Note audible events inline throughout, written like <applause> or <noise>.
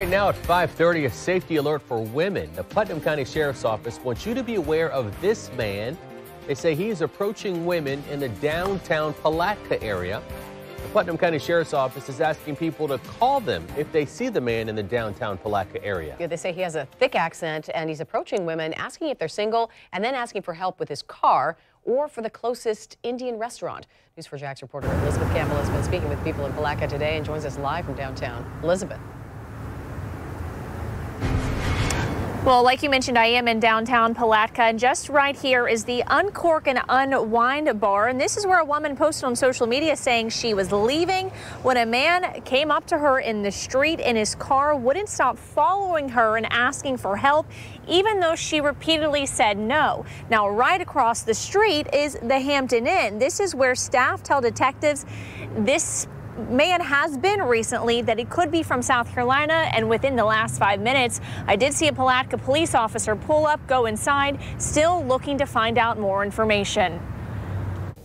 Right now at 5:30, a safety alert for women. The Putnam County Sheriff's Office wants you to be aware of this man. They say he is approaching women in the downtown Palatka area. The Putnam County Sheriff's Office is asking people to call them if they see the man in the downtown Palatka area. Yeah, they say he has a thick accent and he's approaching women, asking if they're single, and then asking for help with his car or for the closest Indian restaurant. News4JAX reporter Elizabeth Campbell has been speaking with people in Palatka today and joins us live from downtown. Elizabeth. Well, like you mentioned, I am in downtown Palatka, and just right here is the Uncork and Unwind bar. And this is where a woman posted on social media saying she was leaving when a man came up to her in the street in his car, wouldn't stop following her and asking for help, even though she repeatedly said no. Now, right across the street is the Hampton Inn. This is where staff tell detectives this man has been recently that he could be from South Carolina, and within the last five minutes, I did see a Palatka police officer pull up, go inside, still looking to find out more information.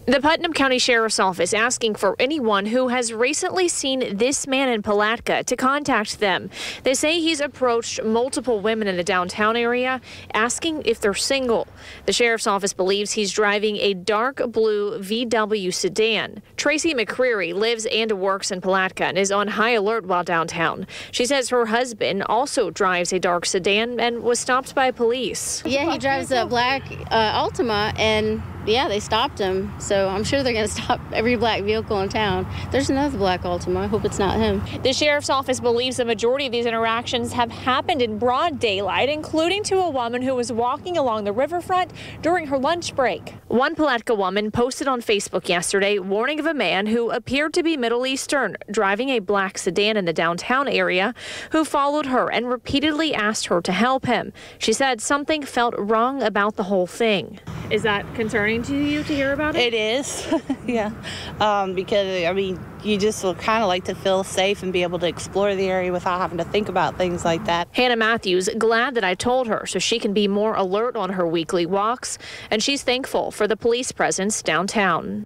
The Putnam County Sheriff's Office asking for anyone who has recently seen this man in Palatka to contact them. They say he's approached multiple women in the downtown area asking if they're single. The Sheriff's Office believes he's driving a dark blue VW sedan. Tracy McCreary lives and works in Palatka and is on high alert while downtown. She says her husband also drives a dark sedan and was stopped by police. Yeah, he drives a black uh, Altima and yeah, they stopped him. So I'm sure they're going <laughs> to stop every black vehicle in town. There's another black Altima. I hope it's not him. The sheriff's office believes the majority of these interactions have happened in broad daylight, including to a woman who was walking along the riverfront during her lunch break. One Palatka woman posted on Facebook yesterday warning of a man who appeared to be Middle Eastern driving a black sedan in the downtown area who followed her and repeatedly asked her to help him. She said something felt wrong about the whole thing. Is that concerning to you to hear about it? It is, <laughs> yeah. Um, because, I mean, you just will kind of like to feel safe and be able to explore the area without having to think about things like that. Hannah Matthews, glad that I told her so she can be more alert on her weekly walks, and she's thankful for the police presence downtown.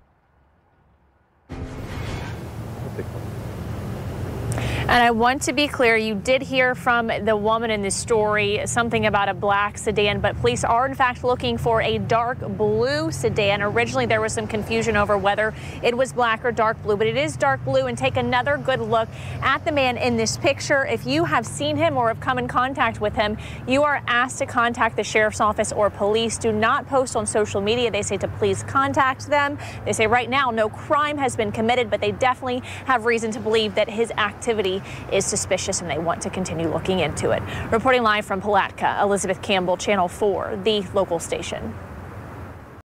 And I want to be clear, you did hear from the woman in this story something about a black sedan, but police are in fact looking for a dark blue sedan. Originally, there was some confusion over whether it was black or dark blue, but it is dark blue. And take another good look at the man in this picture. If you have seen him or have come in contact with him, you are asked to contact the sheriff's office or police. Do not post on social media. They say to please contact them. They say right now no crime has been committed, but they definitely have reason to believe that his is suspicious and they want to continue looking into it. Reporting live from Palatka, Elizabeth Campbell, Channel 4, the local station.